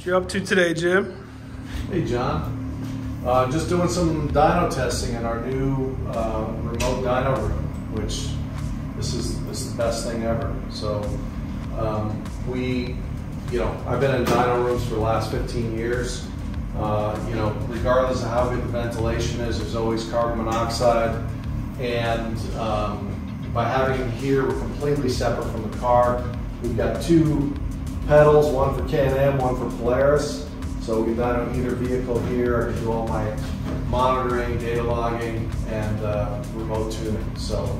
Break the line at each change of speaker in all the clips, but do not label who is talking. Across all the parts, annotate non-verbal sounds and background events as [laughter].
What you up to today, Jim?
Hey, John. Uh, just doing some dyno testing in our new uh, remote dyno room, which this is this is the best thing ever. So um, we, you know, I've been in dyno rooms for the last 15 years. Uh, you know, regardless of how good the ventilation is, there's always carbon monoxide, and um, by having it here, we're completely separate from the car. We've got two pedals, one for Can-Am, one for Polaris. So we can on either vehicle here. I can do all my monitoring, data logging, and uh, remote tuning. So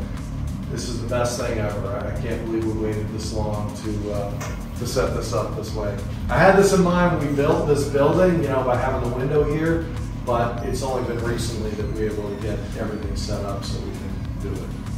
this is the best thing ever. I can't believe we waited this long to uh, to set this up this way. I had this in mind when we built this building, you know, by having the window here, but it's only been recently that we were able to get everything set up so we can do it.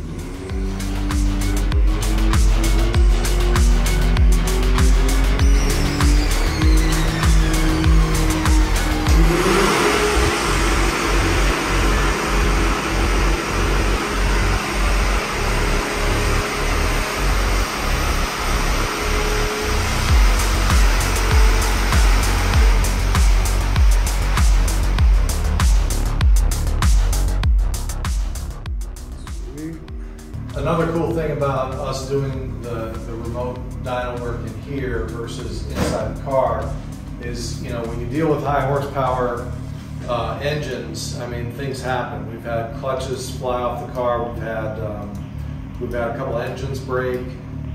Another cool thing about us doing the, the remote dyno work in here versus inside the car is, you know, when you deal with high horsepower uh, engines, I mean, things happen. We've had clutches fly off the car. We've had um, we've had a couple engines break,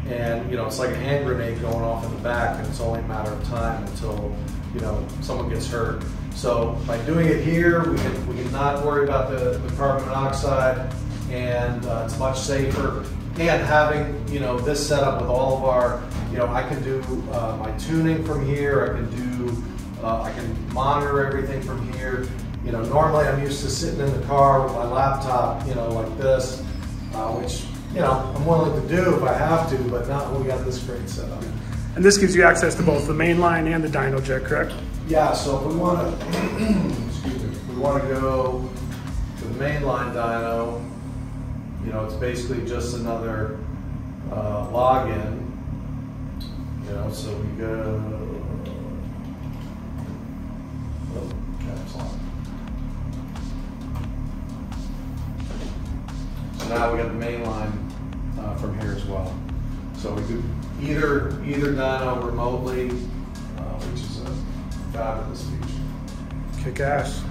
and you know, it's like a hand grenade going off in the back, and it's only a matter of time until you know someone gets hurt. So by doing it here, we can we can not worry about the, the carbon monoxide and uh, it's much safer. And having you know this setup with all of our, you know, I can do uh, my tuning from here. I can do, uh, I can monitor everything from here. You know, normally I'm used to sitting in the car with my laptop, you know, like this, uh, which you know I'm willing to do if I have to, but not when we got this great setup.
And this gives you access to both the main line and the Dynojet, correct?
Yeah. So if we want [clears throat] to, excuse me, if we want to go to the mainline dyno. You know, it's basically just another uh, login. You know, so we go. Oh. So now we got the main line uh, from here as well. So we could either either dyno remotely, uh, which is a fabulous feature.
Kick ass.